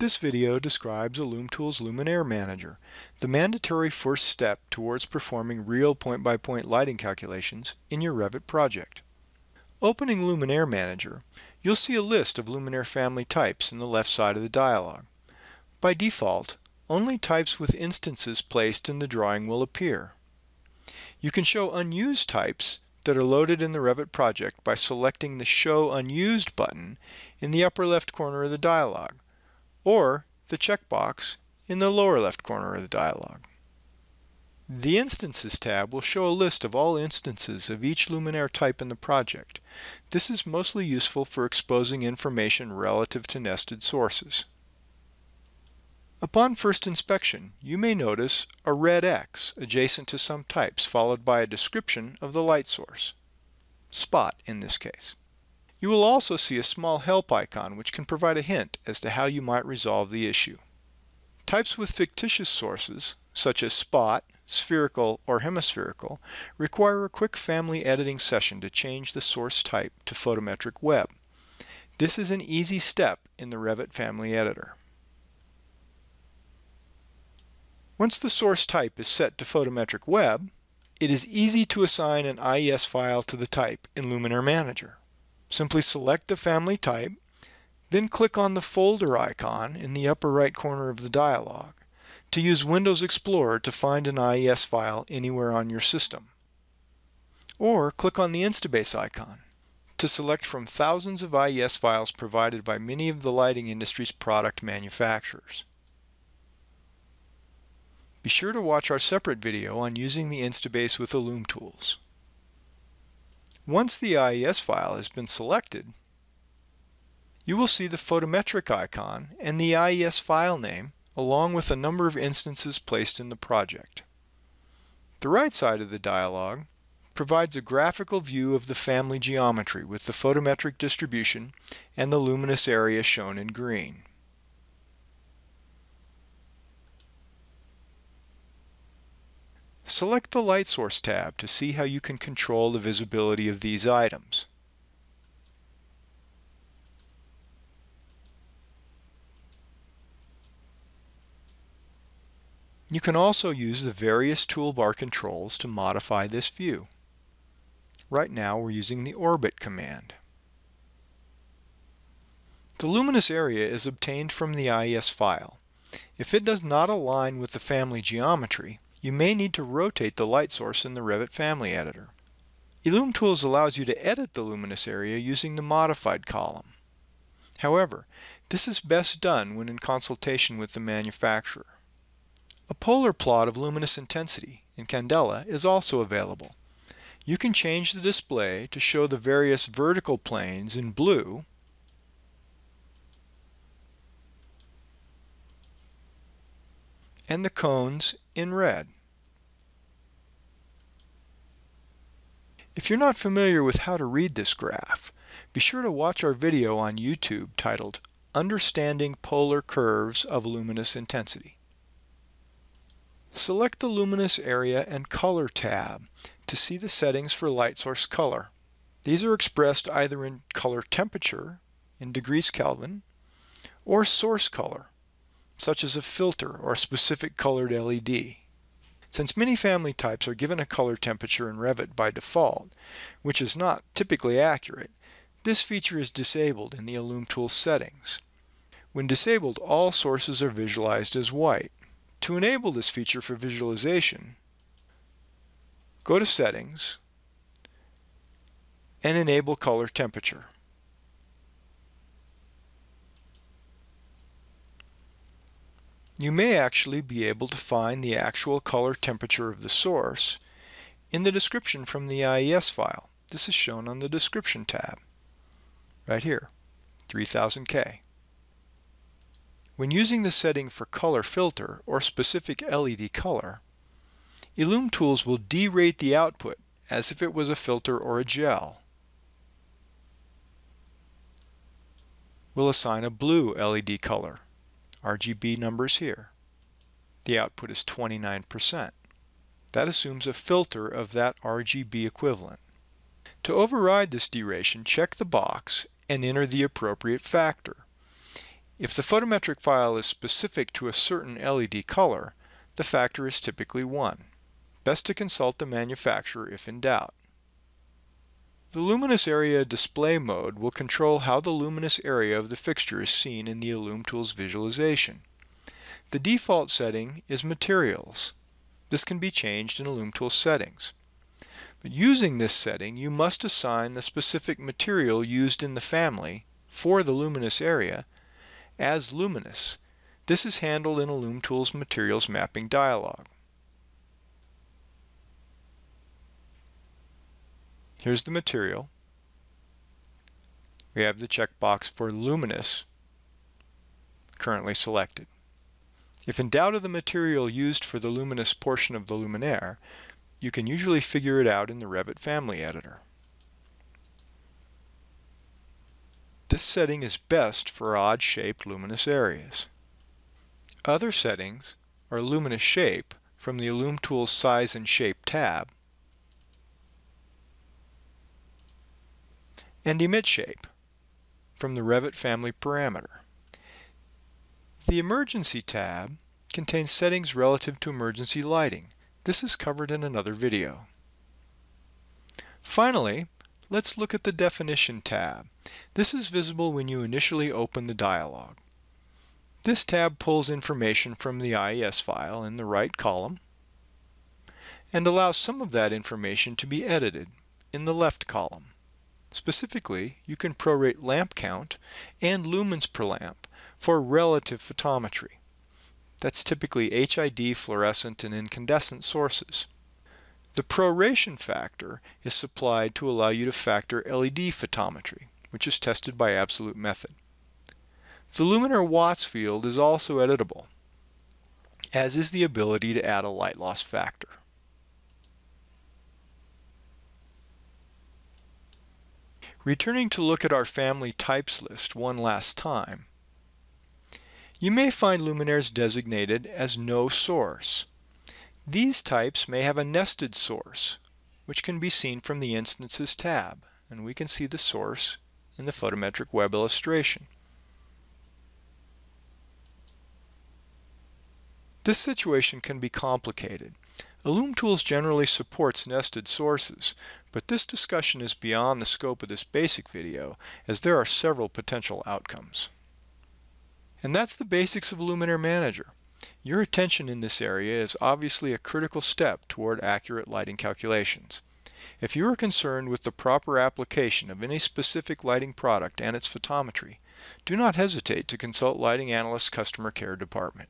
This video describes ElumTools Luminaire Manager, the mandatory first step towards performing real point-by-point -point lighting calculations in your Revit project. Opening Luminaire Manager, you'll see a list of Luminaire family types in the left side of the dialog. By default, only types with instances placed in the drawing will appear. You can show unused types that are loaded in the Revit project by selecting the Show Unused button in the upper left corner of the dialog, or the checkbox in the lower left corner of the dialog. The Instances tab will show a list of all instances of each Luminaire type in the project. This is mostly useful for exposing information relative to nested sources. Upon first inspection, you may notice a red X adjacent to some types followed by a description of the light source. Spot in this case. You will also see a small help icon which can provide a hint as to how you might resolve the issue. Types with fictitious sources, such as spot, spherical, or hemispherical, require a quick family editing session to change the source type to photometric web. This is an easy step in the Revit Family Editor. Once the source type is set to photometric web, it is easy to assign an IES file to the type in Luminaire Manager. Simply select the family type, then click on the folder icon in the upper right corner of the dialog to use Windows Explorer to find an IES file anywhere on your system. Or click on the Instabase icon to select from thousands of IES files provided by many of the lighting industry's product manufacturers. Be sure to watch our separate video on using the Instabase with ElumTools. Once the IES file has been selected, you will see the photometric icon and the IES file name along with a number of instances placed in the project. The right side of the dialog provides a graphical view of the family geometry with the photometric distribution and the luminous area shown in green. Select the Light Source tab to see how you can control the visibility of these items. You can also use the various toolbar controls to modify this view. Right now we're using the Orbit command. The luminous area is obtained from the IES file. If it does not align with the family geometry, you may need to rotate the light source in the Revit Family Editor. ElumTools allows you to edit the luminous area using the Modified column. However, this is best done when in consultation with the manufacturer. A polar plot of luminous intensity in Candela is also available. You can change the display to show the various vertical planes in blue and the cones in red. If you're not familiar with how to read this graph, be sure to watch our video on YouTube titled Understanding Polar Curves of Luminous Intensity. Select the Luminous Area and Color tab to see the settings for light source color. These are expressed either in color temperature, in degrees Kelvin, or source color, such as a filter or a specific colored LED. Since many family types are given a color temperature in Revit by default, which is not typically accurate, this feature is disabled in the ElumTool settings. When disabled, all sources are visualized as white. To enable this feature for visualization, go to Settings and enable Color Temperature. You may actually be able to find the actual color temperature of the source in the description from the IES file. This is shown on the Description tab, right here, 3000K. When using the setting for color filter or specific LED color, ElumTools will derate the output as if it was a filter or a gel. We'll assign a blue LED color RGB numbers here. The output is 29%. That assumes a filter of that RGB equivalent. To override this deration, check the box and enter the appropriate factor. If the photometric file is specific to a certain LED color, the factor is typically 1. Best to consult the manufacturer if in doubt. The luminous area display mode will control how the luminous area of the fixture is seen in the ElumTools visualization. The default setting is Materials. This can be changed in ElumTools settings. But using this setting, you must assign the specific material used in the family for the luminous area as luminous. This is handled in ElumTools Materials Mapping dialog. Here's the material. We have the checkbox for luminous currently selected. If in doubt of the material used for the luminous portion of the luminaire, you can usually figure it out in the Revit Family Editor. This setting is best for odd-shaped luminous areas. Other settings are Luminous Shape from the ElumTools Size and Shape tab and emit shape from the Revit family parameter. The Emergency tab contains settings relative to emergency lighting. This is covered in another video. Finally, let's look at the Definition tab. This is visible when you initially open the dialog. This tab pulls information from the IES file in the right column and allows some of that information to be edited in the left column. Specifically, you can prorate lamp count and lumens per lamp for relative photometry. That's typically HID, fluorescent, and incandescent sources. The proration factor is supplied to allow you to factor LED photometry, which is tested by absolute method. The luminaire watts field is also editable, as is the ability to add a light loss factor. Returning to look at our family types list one last time, you may find luminaires designated as no source. These types may have a nested source, which can be seen from the Instances tab, and we can see the source in the photometric web illustration. This situation can be complicated. ElumTools generally supports nested sources, but this discussion is beyond the scope of this basic video, as there are several potential outcomes. And that's the basics of Luminaire Manager. Your attention in this area is obviously a critical step toward accurate lighting calculations. If you are concerned with the proper application of any specific lighting product and its photometry, do not hesitate to consult Lighting Analyst's Customer Care Department.